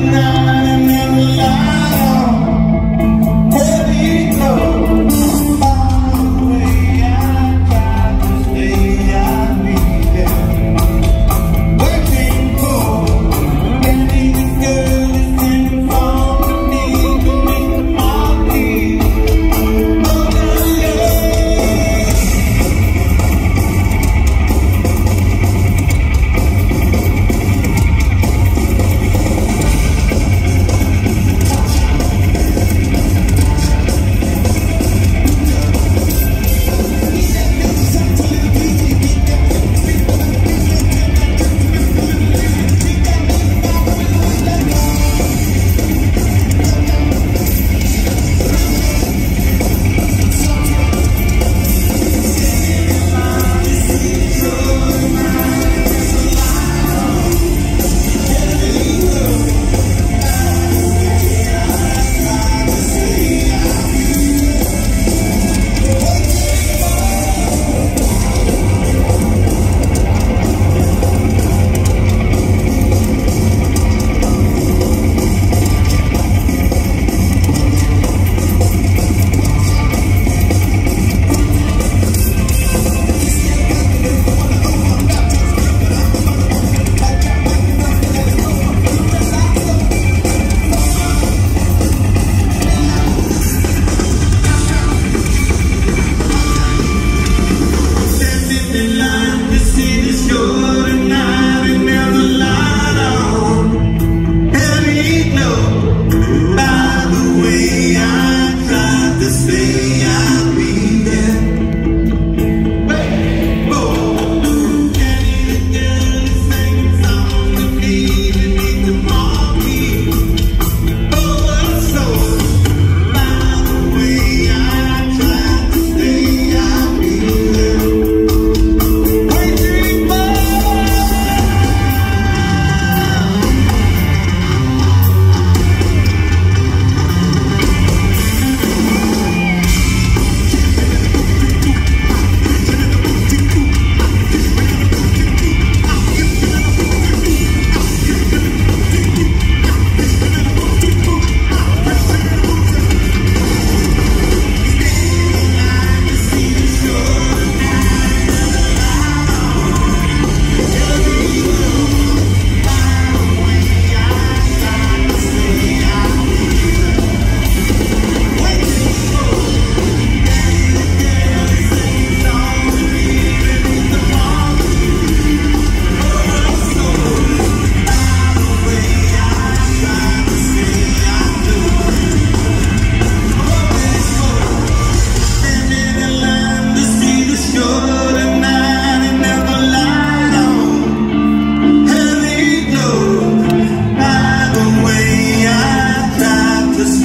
Good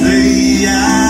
lay out.